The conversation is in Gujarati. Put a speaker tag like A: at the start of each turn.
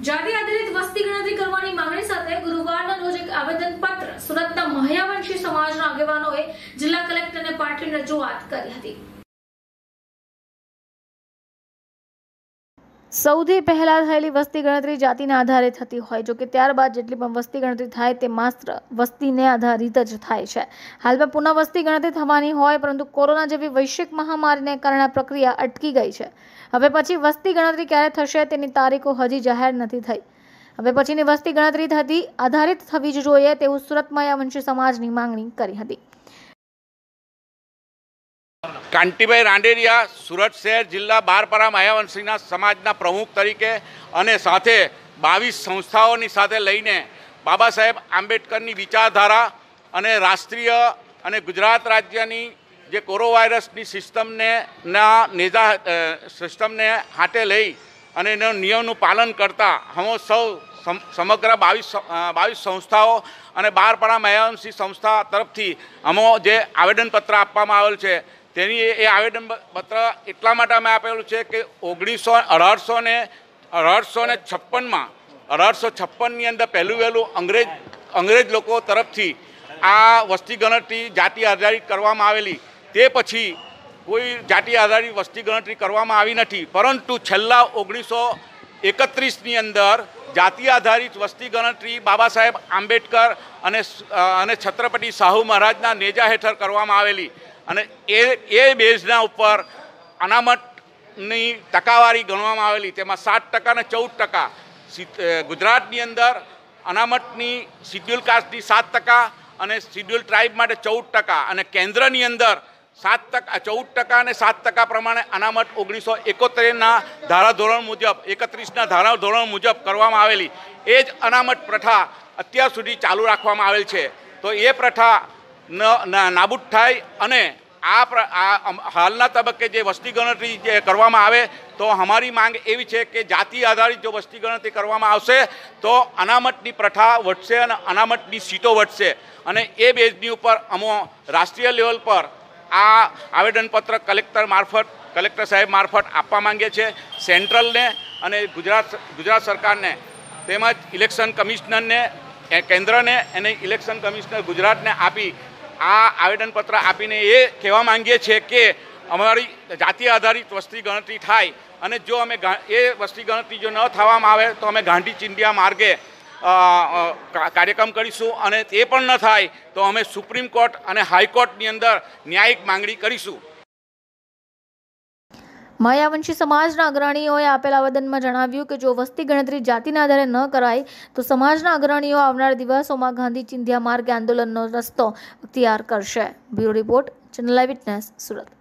A: જાતિ આધારિત વસ્તી ગણતરી કરવાની માંગણી સાથે ગુરુવારના રોજ એક આવેદન પત્ર સુરતના મહ્યાવંશી સમાજના આગેવાનોએ જિલ્લા કલેક્ટરને પાઠવી રજૂઆત કરી હતી. સૌથી પહેલાં થયેલી વસ્તી ગણતરી જાતિના આધારે થતી હોય. જો કે ત્યારબાદ જેટલી પણ વસ્તી ગણતરી થાય તે માત્ર વસ્તીને આધારિત જ થાય છે. હાલમાં પુનઃ વસ્તી ગણતરી થવાની હોય, પરંતુ કોરોના જેવી વૈશ્વિક મહામારીને કારણે પ્રક્રિયા અટકી ગઈ છે. હવે પછી વસ્તી ગણતરી ક્યારે થશે તેની તારીખો હજી જાહેર નથી થઈ. હવે પછીની વસ્તી ગણતરી થતી આધારિત થવી જ જોઈએ તેવું સુરત માયાવંશી સમાજની માંગણી કરી હતી.
B: કાંતિભાઈ રાંડેરિયા સુરત શહેર જિલ્લા બારપરા માયાવંશીના સમાજના પ્રમુખ તરીકે અને સાથે બાવીસ સંસ્થાઓની સાથે લઈને બાબા સાહેબ આંબેડકરની વિચારધારા અને રાષ્ટ્રીય અને ગુજરાત રાજ્યની જે કોરો વાયરસની સિસ્ટમને ના નેજા સિસ્ટમને હાથે લઈ અને એના નિયમનું પાલન કરતા હમો સૌ સમ- સમગ્ર બાવીસ બાવીસ સંસ્થાઓ અને બારપરા માયાવંશી સંસ્થા તરફથી અમો જે આવેદનપત્ર આપવામાં આવેલ છે તેની એ- આવેદન પત્ર એટલા માટે અમે આપેલું છે કે ઓગણીસો, અઢારસો ને અઢારસો ને છપ્પનમાં, અઢારસો છપ્પનની અંદર પહેલું વહેલું અંગ્રેજ અંગ્રેજ લોકો તરફથી આ વસ્તી ગણતરી જાતિ આધારિત કરવામાં આવેલી. તે પછી કોઈ જાતિ આધારિત વસ્તી ગણતરી કરવામાં આવી નથી. પરંતુ છેલ્લા ઓગણીસો એકત્રીસની અંદર જાતિ આધારિત વસ્તી ગણતરી બાબા સાહેબ આંબેડકર અને અને છત્રપતિ સાહુ મહારાજના નેજા હેઠળ કરવામાં આવેલી. અને એ એ બેઝના ઉપર અનામતની ટકાવારી ગણવામાં આવેલી, તેમાં સાત ટકા અને ચૌદ ટકા ગુજરાતની અંદર અનામતની શિડ્યુલ કાસ્ટની સાત ટકા અને શિડ્યુલ ટ્રાઇબ માટે ચૌદ ટકા અને કેન્દ્રની અંદર સાત ટકા ચૌદ ટકા અને સાત ટકા પ્રમાણે અનામત ઓગણીસો એકોતેરના ધારાધોરણ મુજબ, એકત્રીસના ધારાધોરણ મુજબ કરવામાં આવેલી. એ જ અનામત પ્રથા અત્યાર સુધી ચાલુ રાખવામાં આવેલ છે. તો એ પ્રથા નાબૂદ થાય અને આ હાલના તબક્કે જે વસ્તી ગણતરી જે કરવામાં આવે, તો અમારી માંગ એવી છે કે જાતિ આધારિત જો વસ્તી ગણતરી કરવામાં આવશે, તો અનામતની પ્રથા વધશે અને અનામતની સીટો વધશે. અને એ બેઝની ઉપર અમો રાષ્ટ્રીય લેવલ પર આ આવેદનપત્ર કલેક્ટર મારફત, કલેક્ટર સાહેબ મારફત આપવા માંગીએ છીએ સેન્ટ્રલને અને ગુજરાત ગુજરાત સરકારને તેમજ ઇલેક્શન કમિશનરને કેન્દ્રને અને ઇલેક્શન કમિશનર ગુજરાતને આપી આ આવેદનપત્ર આપીને એ કહેવા માંગીએ છીએ કે અમારી જાતિ આધારિત વસ્તી ગણતરી થાય અને જો અમે એ વસ્તી ગણતરી જો ન થવામાં આવે તો અમે ગાંધી ચિંડિયા માર્ગે કાર્યક્રમ કરીશું અને તે પણ ન થાય તો અમે સુપ્રીમ કોર્ટ અને હાઈકોર્ટની અંદર ન્યાયિક માંગણી કરીશું.
A: માયાવંશી સમાજના અગ્રણીઓએ આપેલા આવેદનમાં જણાવ્યું કે જો વસ્તી ગણતરી જાતિના આધારે ન કરાય, તો સમાજના અગ્રણીઓ આવનાર દિવસોમાં ગાંધી ચિંધ્યા માર્ગે આંદોલનનો રસ્તો અખ્તિયાર કરશે. Bureau report, channel witness Surat.